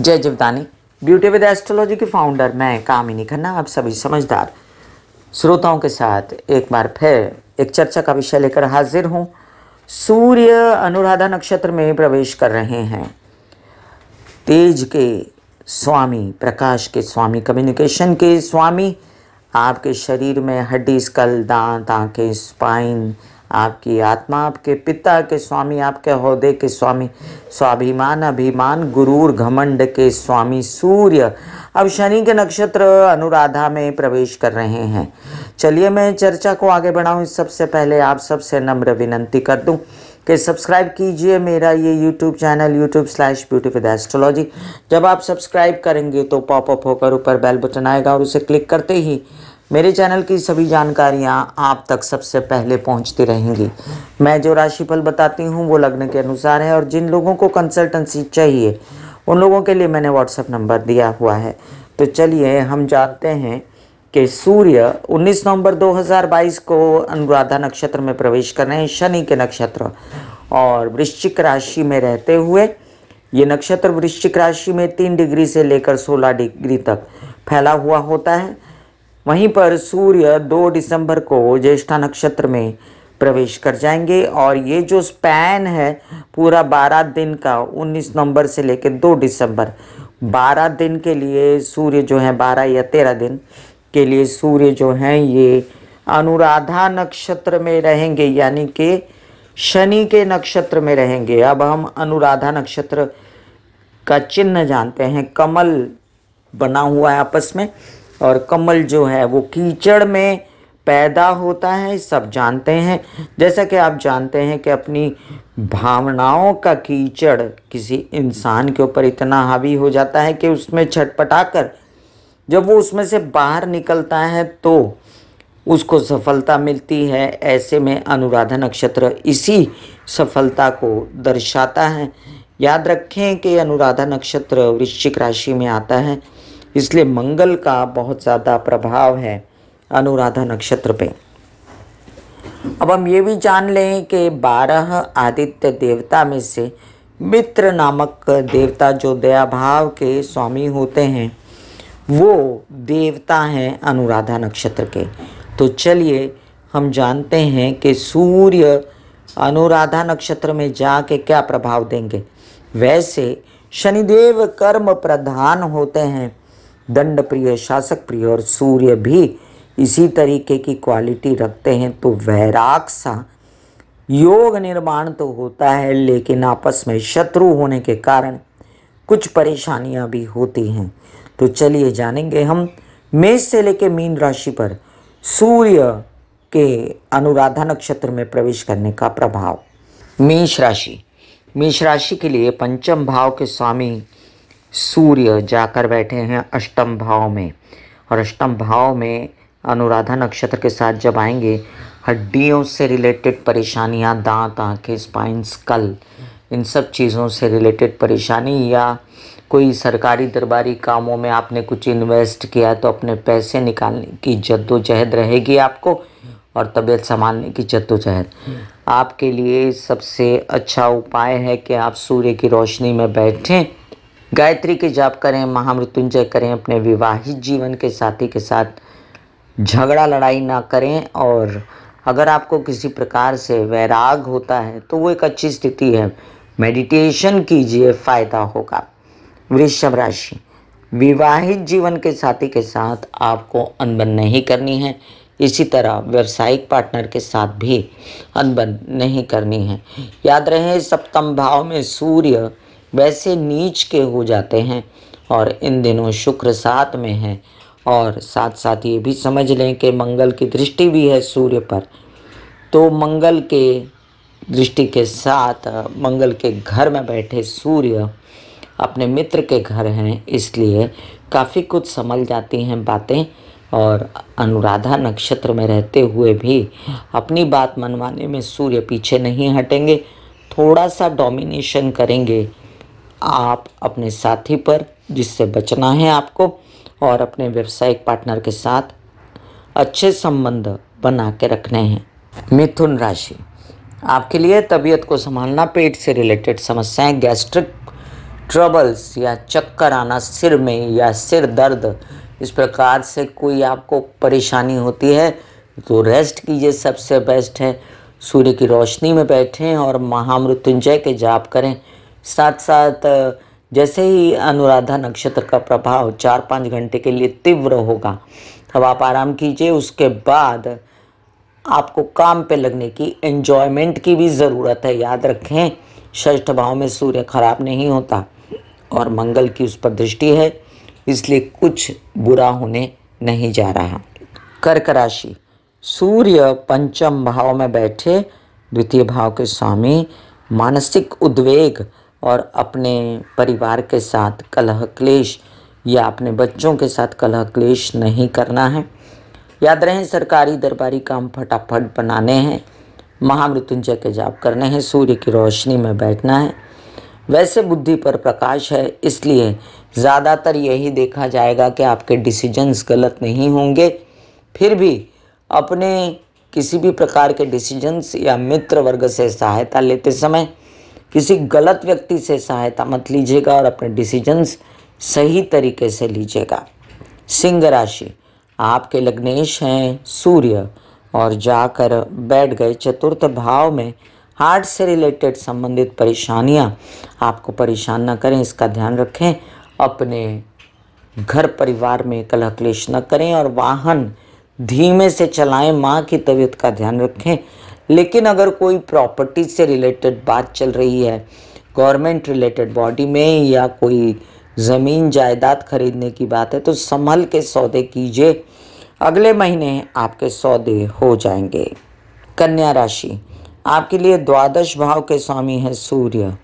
Jai Jivdani beauty with astrology के founder मैं कामिनी खन्ना, आप सभी समझदार श्रोताओं के साथ एक बार फिर एक चर्चा का विषय लेकर हाजिर हूँ। सूर्य अनुराधा नक्षत्र में प्रवेश कर रहे हैं। तेज के स्वामी, प्रकाश के स्वामी कम्युनिकेशन के स्वामी, आपके शरीर में हड्डी स्कल दांत, आँखें स्पाइन आपकी आत्मा, आपके पिता के स्वामी, आपके हौदे के स्वामी, स्वाभिमान, अभिमान, गुरूर घमंड के स्वामी सूर्य। अब शनि के नक्षत्र अनुराधा में प्रवेश कर रहे हैं। चलिए मैं चर्चा को आगे बढ़ाऊँ। इस सबसे पहले आप सबसे नम्र विनंती कर दूँ कि सब्सक्राइब कीजिए मेरा ये YouTube channel YouTube slash beauty with astrology जब आप सब्सक्राइब करेंगे तो पॉपअप होकर ऊपर बेल बटन आएगा और उसे क्लिक करते ही मेरे चैनल की सभी जानकारियाँ आप तक सबसे पहले पहुँचती रहेंगी। मैं जो राशिफल बताती हूँ, वो लग्न के अनुसार है और जिन लोगों को कंसल्टेंसी चाहिए, उन लोगों के लिए मैंने व्हाट्सएप नंबर दिया हुआ है। तो चलिए, हम जानते हैं कि सूर्य 19 नवंबर 2022 को अनुराधा नक्षत्र में प्रवेश कर रहे हैं, शनि के नक्षत्र। और वृश्चिक राशि में रहते हुए, ये नक्षत्र वृश्चिक राशि में तीन डिग्री से लेकर 16 डिग्री तक फैला हुआ होता है। वहीं पर सूर्य 2 दिसंबर को ज्येष्ठा नक्षत्र में प्रवेश कर जाएँगे और ये जो स्पैन है, पूरा 12 दिन का 19 नवंबर से लेकर 2 दिसंबर 12 दिन के लिए सूर्य जो है 12 या 13 दिन के लिए सूर्य जो है, ये अनुराधा नक्षत्र में रहेंगे, यानी कि शनि के नक्षत्र में रहेंगे। अब हम अनुराधा नक्षत्र का चिन्ह जानते हैं। कमल बना हुआ है आपस में। और कमल जो है वो कीचड़ में पैदा होता है सब जानते हैं। जैसा कि आप जानते हैं कि अपनी भावनाओं का कीचड़ किसी इंसान के ऊपर इतना हावी हो जाता है कि उसमें छटपटा कर जब वो उसमें से बाहर निकलता है तो उसको सफलता मिलती है। ऐसे में अनुराधा नक्षत्र इसी सफलता को दर्शाता है। याद रखें कि अनुराधा नक्षत्र वृश्चिक राशि में आता है। इसलिए मंगल का बहुत ज़्यादा प्रभाव है अनुराधा नक्षत्र पे। अब हम ये भी जान लें कि बारह आदित्य देवता में से मित्र नामक देवता जो दया भाव के स्वामी होते हैं, वो देवता हैं अनुराधा नक्षत्र के। तो चलिए हम जानते हैं कि सूर्य अनुराधा नक्षत्र में जाके क्या प्रभाव देंगे। वैसे शनिदेव कर्म प्रधान होते हैं दंड प्रिय शासक प्रिय और सूर्य भी इसी तरीके की क्वालिटी रखते हैं तो वैराग सा योग निर्माण तो होता है, लेकिन आपस में शत्रु होने के कारण कुछ परेशानियाँ भी होती हैं। तो चलिए जानेंगे हम मेष से लेकर मीन राशि पर सूर्य के अनुराधा नक्षत्र में प्रवेश करने का प्रभाव। मेष राशि। मेष राशि के लिए पंचम भाव के स्वामी सूर्य जाकर बैठे हैं अष्टम भाव में। और अष्टम भाव में अनुराधा नक्षत्र के साथ जब आएँगे, हड्डियों से रिलेटेड परेशानियाँ, दांत, आँखें स्पाइन स्कल इन सब चीज़ों से रिलेटेड परेशानी या कोई सरकारी दरबारी कामों में आपने कुछ इन्वेस्ट किया तो अपने पैसे निकालने की जद्दोजहद रहेगी आपको और तबीयत संभालने की जद्दोजहद। आपके लिए सबसे अच्छा उपाय है कि आप सूर्य की रोशनी में बैठें। गायत्री के जाप करें, महामृत्युंजय करें, अपने विवाहित जीवन के साथी के साथ झगड़ा, लड़ाई ना करें और अगर आपको किसी प्रकार से वैराग होता है तो वो एक अच्छी स्थिति है। मेडिटेशन कीजिए, फ़ायदा होगा। वृषभ राशि, विवाहित जीवन के साथी के साथ आपको अनबन नहीं करनी है। इसी तरह व्यवसायिक पार्टनर के साथ भी अनबन नहीं करनी है। याद रहे, सप्तम भाव में सूर्य वैसे नीच के हो जाते हैं और इन दिनों शुक्र साथ में है। और साथ साथ ये भी समझ लें कि मंगल की दृष्टि भी है सूर्य पर। तो मंगल के दृष्टि के साथ, मंगल के घर में बैठे सूर्य अपने मित्र के घर हैं, इसलिए काफ़ी कुछ समझ जाती हैं बातें। और अनुराधा नक्षत्र में रहते हुए भी अपनी बात मनवाने में सूर्य पीछे नहीं हटेंगे। थोड़ा सा डोमिनेशन करेंगे। आप अपने साथी पर, जिससे बचना है आपको, और अपने व्यवसायिक पार्टनर के साथ अच्छे संबंध बना के रखने हैं। मिथुन राशि। आपके लिए तबीयत को संभालना, पेट से रिलेटेड समस्याएँ, गैस्ट्रिक ट्रबल्स या चक्कर आना सिर में या सिर दर्द, इस प्रकार से कोई आपको परेशानी होती है तो रेस्ट कीजिए, सबसे बेस्ट है। सूर्य की रोशनी में बैठें और महामृत्युंजय के जाप करें। साथ साथ जैसे ही अनुराधा नक्षत्र का प्रभाव चार पाँच घंटे के लिए तीव्र होगा, तब आप आराम कीजिए। उसके बाद आपको काम पे लगने की एंजॉयमेंट की भी ज़रूरत है। याद रखें, षष्ठ भाव में सूर्य खराब नहीं होता और मंगल की उस पर दृष्टि है, इसलिए कुछ बुरा होने नहीं जा रहा। कर्क राशि, सूर्य पंचम भाव में बैठे, द्वितीय भाव के स्वामी, मानसिक उद्वेग और अपने परिवार के साथ कलह क्लेश या अपने बच्चों के साथ कलह क्लेश नहीं करना है। याद रहे, सरकारी दरबारी काम फटाफट बनाने हैं। महामृत्युंजय के जाप करने हैं, सूर्य की रोशनी में बैठना है। वैसे बुद्धि पर प्रकाश है, इसलिए ज़्यादातर यही देखा जाएगा कि आपके डिसीजंस गलत नहीं होंगे। फिर भी अपने किसी भी प्रकार के डिसीजंस या मित्र वर्ग से सहायता लेते समय किसी गलत व्यक्ति से सहायता मत लीजिएगा और अपने डिसीजंस सही तरीके से लीजिएगा। सिंह राशि, आपके लग्नेश हैं सूर्य और जाकर बैठ गए चतुर्थ भाव में। हार्ट से रिलेटेड संबंधित परेशानियाँ, आपको परेशान न करें, इसका ध्यान रखें। अपने घर परिवार में कलह क्लेश न करें और वाहन धीमे से चलाएँ, माँ की तबीयत का ध्यान रखें। लेकिन अगर कोई प्रॉपर्टी से रिलेटेड बात चल रही है गवर्नमेंट रिलेटेड बॉडी में या कोई ज़मीन जायदाद खरीदने की बात है तो संभल के सौदे कीजिए। अगले महीने आपके सौदे हो जाएँगे। कन्या राशि, आपके लिए द्वादश भाव के स्वामी है सूर्य।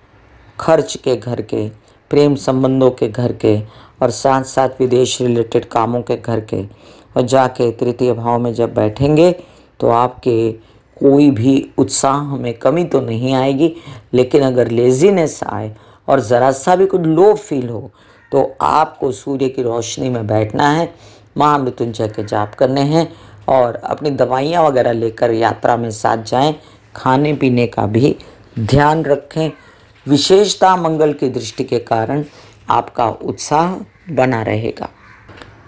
खर्च के घर के, प्रेम संबंधों के घर के और साथ साथ विदेश रिलेटेड कामों के घर के। और जाके तृतीय भाव में जब बैठेंगे तो आपके कोई भी उत्साह में कमी तो नहीं आएगी, लेकिन अगर लेजीनेस आए और ज़रा सा भी कुछ लो फील हो तो आपको सूर्य की रोशनी में बैठना है महामृत्युंजय के जाप करने हैं और अपनी दवाइयाँ वगैरह लेकर यात्रा में साथ जाएँ। खाने पीने का भी ध्यान रखें। विशेषता मंगल की दृष्टि के कारण आपका उत्साह बना रहेगा।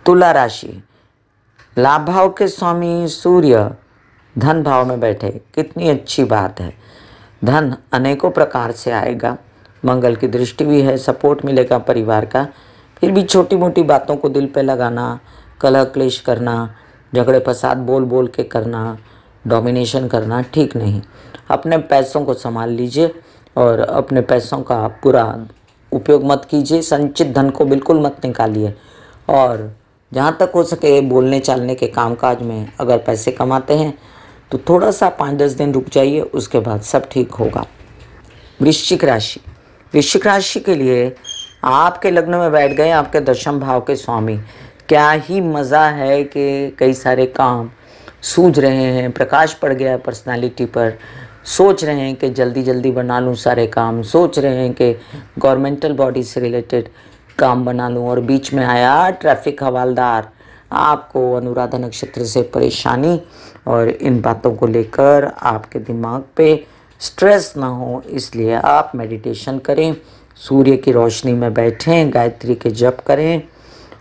तुला राशि लाभ भाव के स्वामी सूर्य धन भाव में बैठे, कितनी अच्छी बात है। धन अनेकों प्रकार से आएगा, मंगल की दृष्टि भी है, सपोर्ट मिलेगा परिवार का, फिर भी छोटी मोटी बातों को दिल पे लगाना, कलह क्लेश करना, झगड़े फसाद बोल बोल के करना, डोमिनेशन करना ठीक नहीं। अपने पैसों को संभाल लीजिए और अपने पैसों का पूरा उपयोग मत कीजिए, संचित धन को बिल्कुल मत निकालिए। और जहाँ तक हो सके बोलने चालने के कामकाज में अगर पैसे कमाते हैं तो थोड़ा सा पाँच दस दिन रुक जाइए, उसके बाद सब ठीक होगा। वृश्चिक राशि। वृश्चिक राशि के लिए आपके लग्न में बैठ गए आपके दशम भाव के स्वामी। क्या ही मज़ा है कि कई सारे काम सूझ रहे हैं, प्रकाश पड़ गया है पर्सनालिटी पर। सोच रहे हैं कि जल्दी जल्दी बना लूँ सारे काम। सोच रहे हैं कि गवर्नमेंटल बॉडी से रिलेटेड काम बना लूँ। और बीच में आया ट्रैफ़िक हवालदार। आपको अनुराधा नक्षत्र से परेशानी और इन बातों को लेकर आपके दिमाग पे स्ट्रेस ना हो, इसलिए आप मेडिटेशन करें। सूर्य की रोशनी में बैठें, गायत्री के जप करें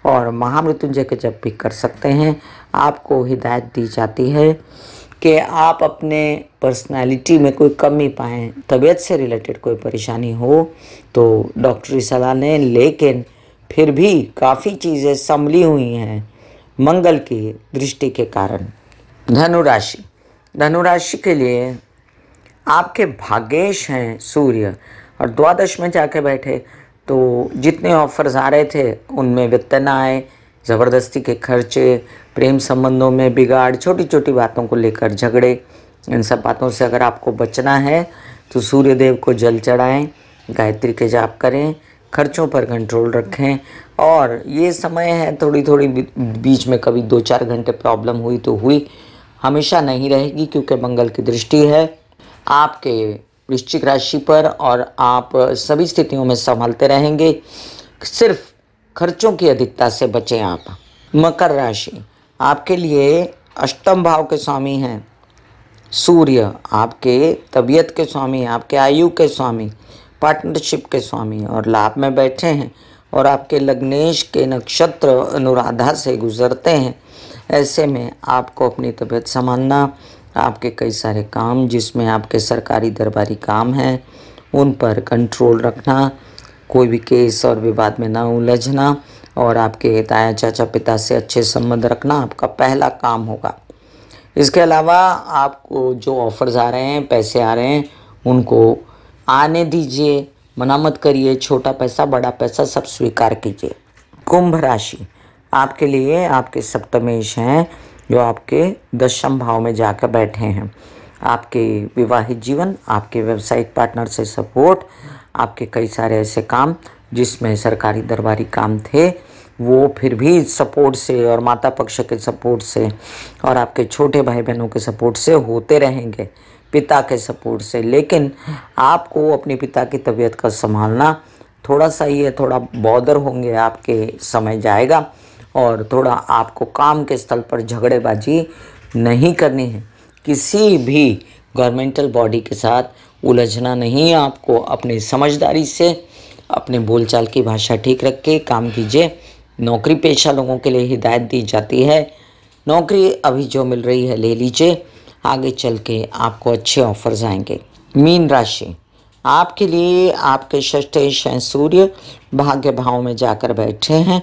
और महामृत्युंजय के जप भी कर सकते हैं। आपको हिदायत दी जाती है कि आप अपने पर्सनालिटी में कोई कमी पाएँ, तबीयत से रिलेटेड कोई परेशानी हो तो डॉक्टरी सलाह लें, लेकिन फिर भी काफ़ी चीज़ें संभली हुई हैं मंगल की दृष्टि के कारण। धनुराशि। धनुराशि के लिए आपके भाग्येश हैं सूर्य और द्वादश में जाके बैठे तो जितने ऑफर्स आ रहे थे, उनमें वित्त आए, ज़बरदस्ती के खर्चे, प्रेम संबंधों में बिगाड़ छोटी छोटी बातों को लेकर झगड़े, इन सब बातों से अगर आपको बचना है तो सूर्य देव को जल चढ़ाएँ, गायत्री के जाप करें, खर्चों पर कंट्रोल रखें और ये समय है थोड़ी थोड़ी बीच में कभी दो चार घंटे प्रॉब्लम हुई तो हुई हमेशा नहीं रहेगी क्योंकि मंगल की दृष्टि है। आपके वृश्चिक राशि पर और आप सभी स्थितियों में संभालते रहेंगे। सिर्फ़ खर्चों की अधिकता से बचें आप। मकर राशि, आपके लिए अष्टम भाव के स्वामी हैं। सूर्य, आपके तबीयत के स्वामी, आपके आयु के स्वामी पार्टनरशिप के स्वामी और लाभ में बैठे हैं और आपके लग्नेश के नक्षत्र अनुराधा से गुजरते हैं। ऐसे में आपको अपनी तबीयत संभालना, आपके कई सारे काम जिसमें आपके सरकारी दरबारी काम हैं, उन पर कंट्रोल रखना, कोई भी केस और विवाद में ना उलझना और आपके ताया चाचा पिता से अच्छे संबंध रखना आपका पहला काम होगा। इसके अलावा आपको जो ऑफर्स आ रहे हैं, पैसे आ रहे हैं, उनको आने दीजिए मना मत करिए, छोटा पैसा, बड़ा पैसा सब स्वीकार कीजिए। कुंभ राशि। आपके लिए आपके सप्तमेश हैं, जो आपके दशम भाव में जाकर बैठे हैं। आपके विवाहित जीवन, आपके व्यवसायिक पार्टनर से सपोर्ट आपके कई सारे ऐसे काम जिसमें सरकारी दरबारी काम थे, वो फिर भी सपोर्ट से और माता पक्ष के सपोर्ट से और आपके छोटे भाई बहनों के सपोर्ट से होते रहेंगे, पिता के सपोर्ट से। लेकिन आपको अपने पिता की तबीयत का संभालना थोड़ा सा ही है, थोड़ा बॉदर होंगे, आपके समय जाएगा। और थोड़ा आपको काम के स्थल पर झगड़ेबाजी नहीं करनी है। किसी भी गवर्नमेंटल बॉडी के साथ उलझना नहीं, आपको अपनी समझदारी से अपने बोलचाल की भाषा ठीक रख के काम कीजिए। नौकरी पेशा लोगों के लिए हिदायत दी जाती है। नौकरी अभी जो मिल रही है ले लीजिए। आगे चल के आपको अच्छे ऑफर्स आएँगे। मीन राशि। आपके लिए आपके षष्ठेश हैं सूर्य भाग्य भाव में जाकर बैठे हैं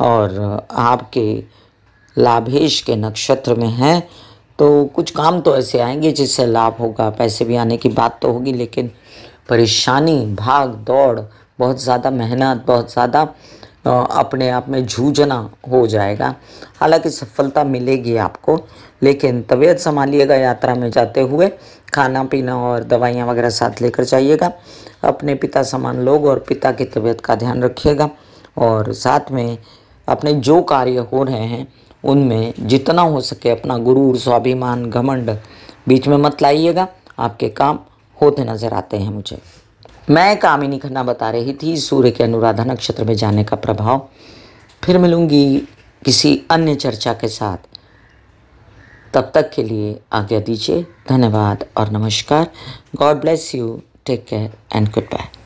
और आपके लाभेश के नक्षत्र में हैं तो कुछ काम तो ऐसे आएँगे जिससे लाभ होगा। पैसे भी आने की बात तो होगी, लेकिन परेशानी, भाग, दौड़, बहुत ज़्यादा मेहनत, बहुत ज़्यादा अपने आप में जूझना हो जाएगा। हालाँकि सफलता मिलेगी आपको, लेकिन तबीयत संभालिएगा, यात्रा में जाते हुए खाना पीना और दवाइयाँ वगैरह साथ लेकर जाइएगा। अपने पिता समान लोग और पिता की तबीयत का ध्यान रखिएगा और साथ में अपने जो कार्य हो रहे हैं, उनमें जितना हो सके अपना गुरूर, स्वाभिमान, घमंड बीच में मत लाइएगा। आपके काम होते नज़र आते हैं मुझे। मैं कामिनी खन्ना बता रही थी सूर्य के अनुराधा नक्षत्र में जाने का प्रभाव। फिर मिलूँगी किसी अन्य चर्चा के साथ। तब तक के लिए आज्ञा दीजिए। धन्यवाद और नमस्कार। God bless you take care and good bye